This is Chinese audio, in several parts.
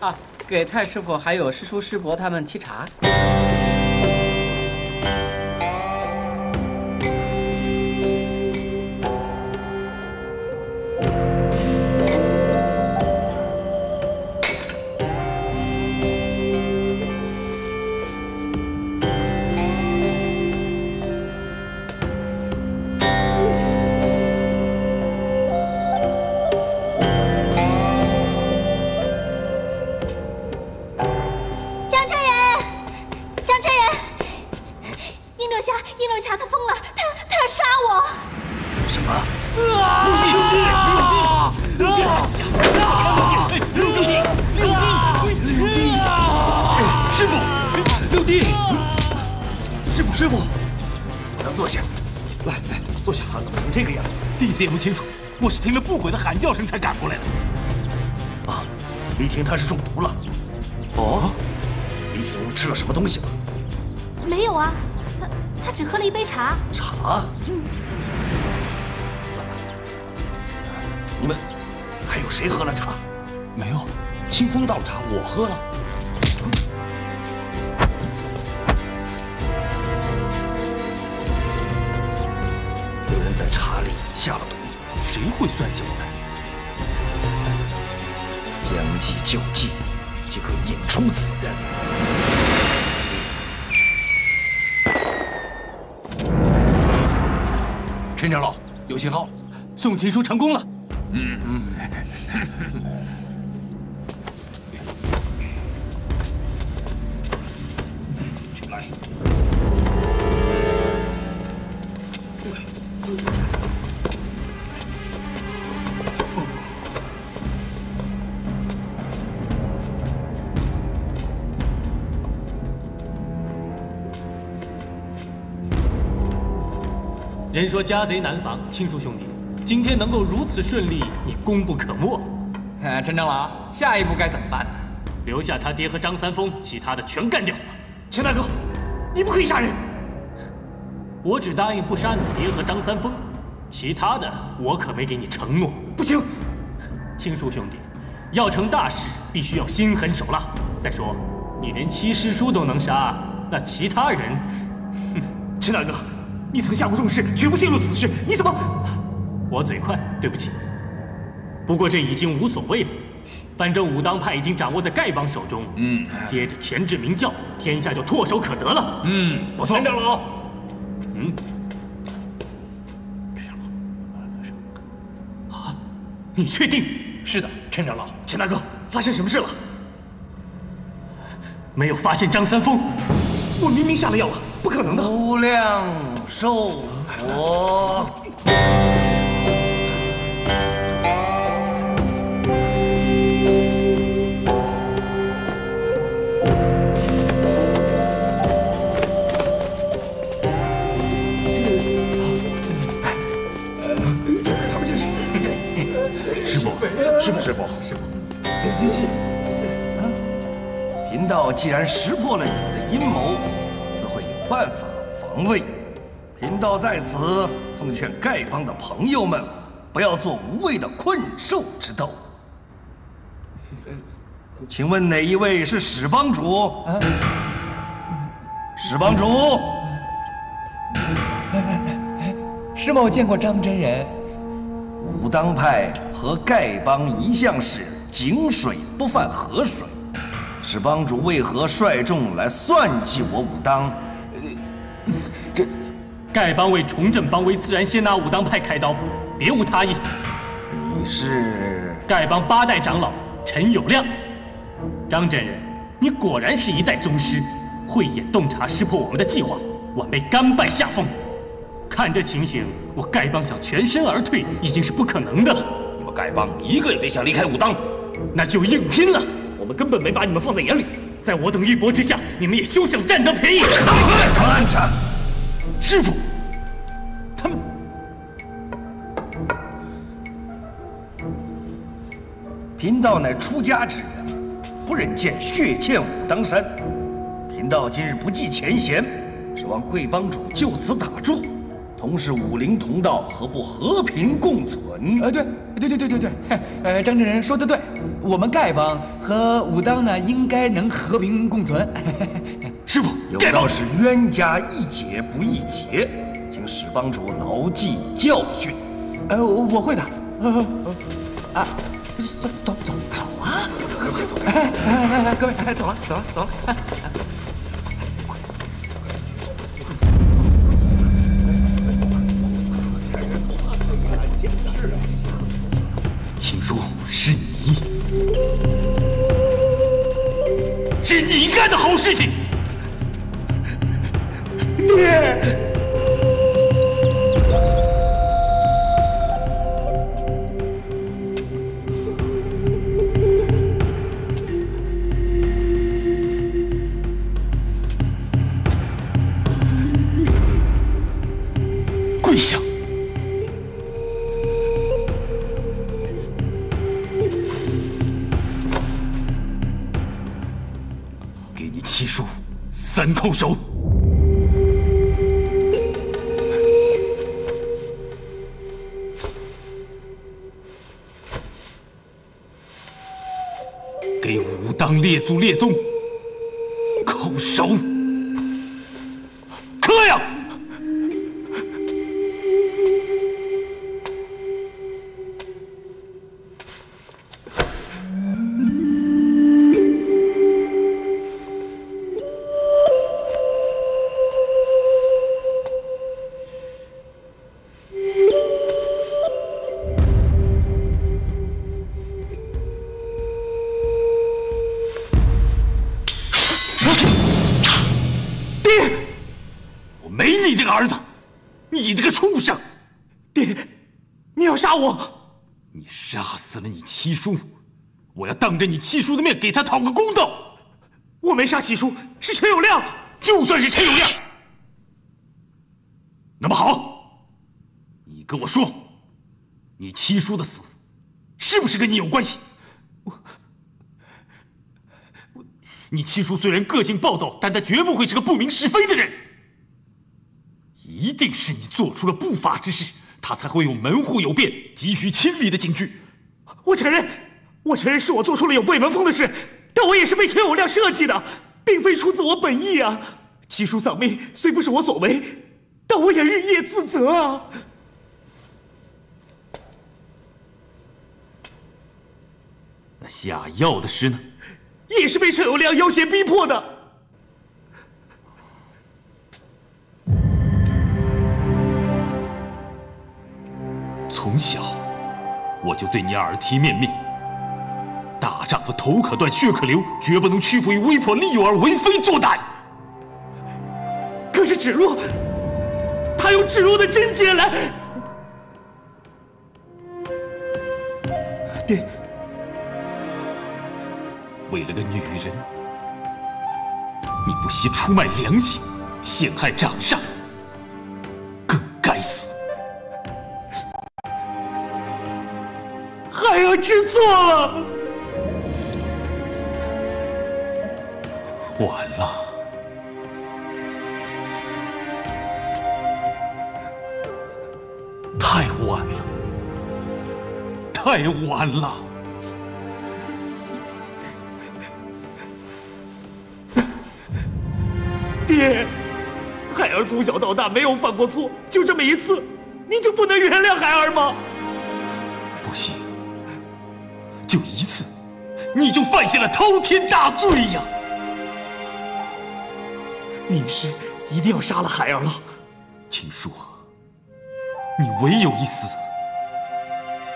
啊，给太师傅还有师叔师伯他们沏茶。坐下。他怎么成这个样子？弟子也不清楚，我是听了不悔的喊叫声才赶过来的。啊，黎婷她是中毒了。哦，黎婷吃了什么东西吗？没有啊，他他只喝了一杯茶。茶？嗯，你们还有谁喝了茶？没有，清风倒茶我喝了。下了毒，谁会算计我们？将计就计，即可引出此人。陈长老，有信号，送情书成功了。嗯嗯。人说家贼难防，青叔兄弟，今天能够如此顺利，你功不可没。呃，陈长老，下一步该怎么办呢？留下他爹和张三丰，其他的全干掉。陈大哥，你不可以杀人。我只答应不杀你爹和张三丰，其他的我可没给你承诺。不行，青叔兄弟，要成大事必须要心狠手辣。再说，你连七师叔都能杀，那其他人，哼！陈大哥，你曾下过重誓，绝不泄露此事，你怎么？我嘴快，对不起。不过这已经无所谓了，反正武当派已经掌握在丐帮手中。嗯，接着前置明教，天下就唾手可得了。嗯，不错。陈长老，嗯，啊，你确定？是的，陈长老。陈大哥，发生什么事了？没有发现张三丰，我明明下了药了，不可能的。无量寿佛。他们这是师傅，师傅，师傅，师傅，贫道既然识破了你们的阴谋，自会有办法防卫。贫道在此奉劝丐帮的朋友们，不要做无谓的困兽之斗。请问哪一位是史帮主？史帮主，师某见过张真人。武当派和丐帮一向是井水不犯河水，史帮主为何率众来算计我武当？这丐帮为重振帮威，自然先拿武当派开刀，别无他意。你是丐帮八代长老陈友谅，张真人，你果然是一代宗师，慧眼洞察，识破我们的计划，晚辈甘拜下风。看这情形，我丐帮想全身而退已经是不可能的了。你们丐帮一个也别想离开武当，那就硬拼了！我们根本没把你们放在眼里，在我等一搏之下，你们也休想占得便宜！慢着，师傅，贫道乃出家之人，不忍见血溅武当山。贫道今日不计前嫌，指望贵帮主就此打住，同是武林同道，何不和平共存？呃，对，对对对对对，呃，张真人说的对，我们丐帮和武当呢，应该能和平共存。师傅，有道是冤家宜解不宜结，请史帮主牢记教训。呃，我会的。呃，啊，走走走走啊！快快走！哎哎哎，各位，哎走了走了走了。听说是你，是你干的好事情。三叩首！给武当列祖列宗叩首！儿子，你这个畜生！爹，你要杀我？你杀死了你七叔，我要当着你七叔的面给他讨个公道。我没杀七叔，是陈友谅。就算是陈友谅，那么好，你跟我说，你七叔的死是不是跟你有关系？我你七叔虽然个性暴躁，但他绝不会是个不明是非的人。定是你做出了不法之事，他才会有门户有变、急需清理的警句。我承认，我承认是我做出了有悖门风的事，但我也是被陈友谅设计的，并非出自我本意啊。七叔丧命虽不是我所为，但我也日夜自责啊。那下药的事呢？也是被陈友谅要挟逼迫的。就对你耳提面命：大丈夫头可断，血可流，绝不能屈服于威迫利诱而为非作歹。可是芷若，她用芷若的贞洁来……爹，为了个女人，你不惜出卖良心，陷害长上，知错了。晚了，太晚了，太晚了。爹，孩儿从小到大没有犯过错，就这么一次，你就不能原谅孩儿吗？就一次，你就犯下了滔天大罪呀！你是一定要杀了孩儿了？秦叔，你唯有一死，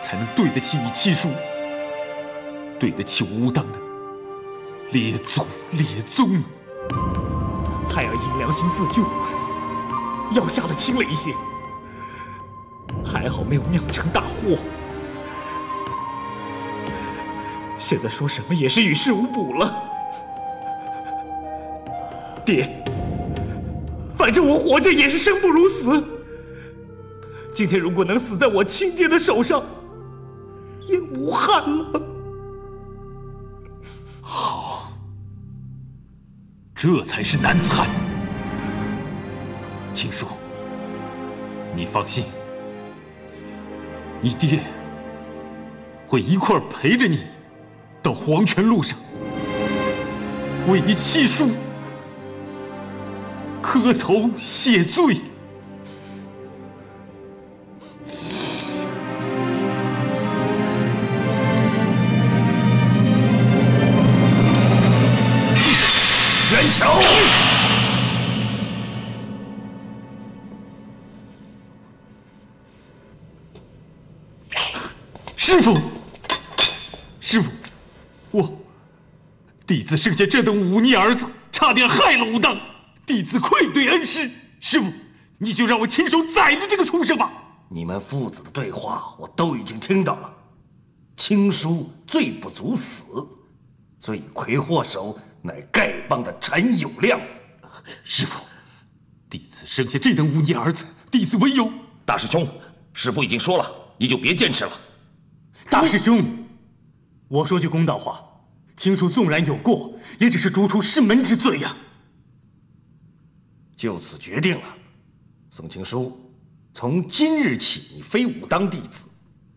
才能对得起你七叔，对得起武当的列祖列宗。孩儿凭良心自救，药下的轻了一些，还好没有酿成大祸。现在说什么也是于事无补了。爹，反正我活着也是生不如死。今天如果能死在我亲爹的手上，也无憾了。好这才是男子汉。秦叔，你放心，你爹会一块陪着你到黄泉路上，为你七叔、磕头谢罪。弟子生下这等忤逆儿子，差点害了武当，弟子愧对恩师。师傅，你就让我亲手宰了这个畜生吧。你们父子的对话我都已经听到了。青叔罪不足死，罪魁祸首乃丐帮的陈友谅。师傅，弟子生下这等忤逆儿子，弟子唯有……大师兄，师傅已经说了，你就别坚持了。大师兄，我说句公道话，青叔纵然有过，也只是逐出师门之罪呀。就此决定了，宋青书，从今日起，你非武当弟子，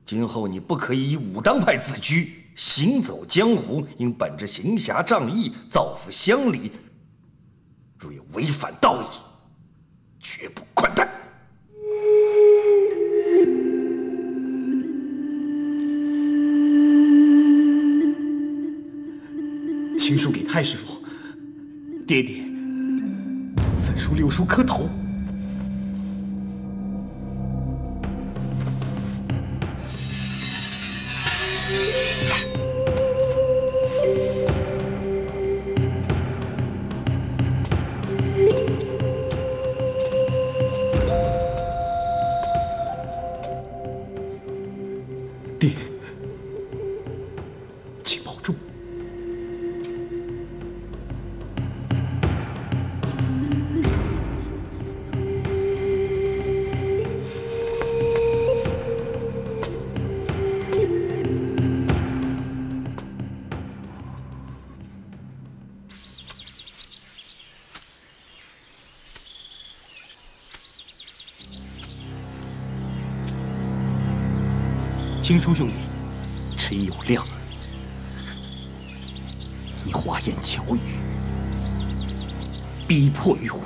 今后你不可以以武当派自居，行走江湖应本着行侠仗义、造福乡里。如有违反道义，绝不宽待。亲书给太师傅，爹爹，三叔六叔磕头。青书兄弟，陈友谅，你花言巧语，逼迫于我，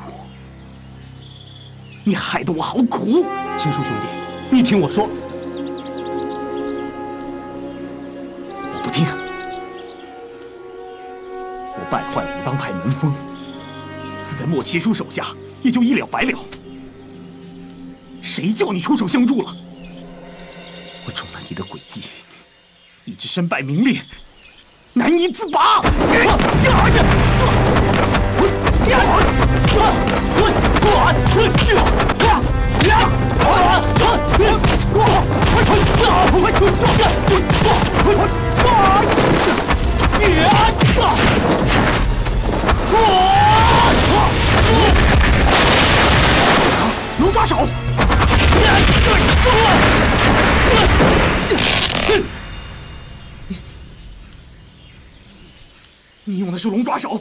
你害得我好苦。青书兄弟，你听我说，我不听。我败坏武当派门风，死在莫七叔手下，也就一了百了。谁叫你出手相助了？身败名裂，难以自拔。是龙爪手？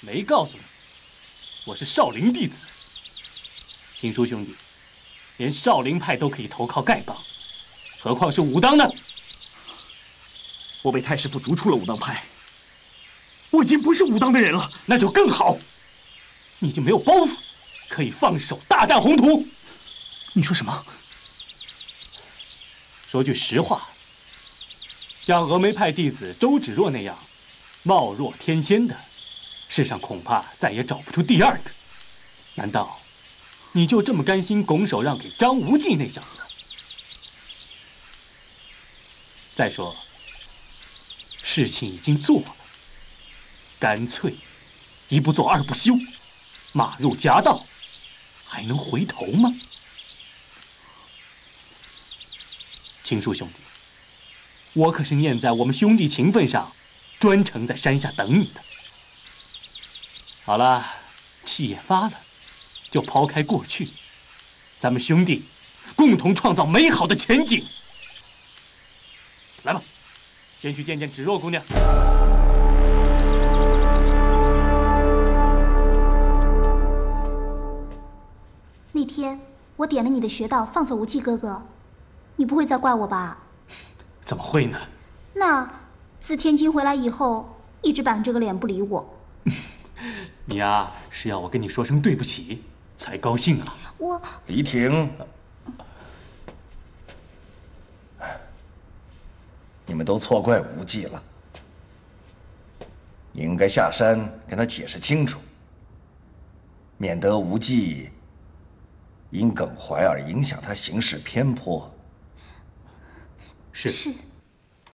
没告诉你，我是少林弟子。青书兄弟，连少林派都可以投靠丐帮，何况是武当呢？我被太师傅逐出了武当派，我已经不是武当的人了。那就更好，你就没有包袱，可以放手大展宏图。你说什么？说句实话，像峨眉派弟子周芷若那样貌若天仙的，世上恐怕再也找不出第二个。难道你就这么甘心拱手让给张无忌那小子？再说，事情已经做了，干脆一不做二不休，马入夹道，还能回头吗？青树兄弟，我可是念在我们兄弟情分上，专程在山下等你的。好了，气也发了，就抛开过去，咱们兄弟共同创造美好的前景。来吧，先去见见芷若姑娘。那天我点了你的穴道，放走无忌哥哥，你不会再怪我吧？怎么会呢？那自天津回来以后，一直板着个脸不理我。你呀，是要我跟你说声对不起才高兴啊？我李婷，你们都错怪无忌了。你应该下山跟他解释清楚，免得无忌因耿怀而影响他行事偏颇。是。是。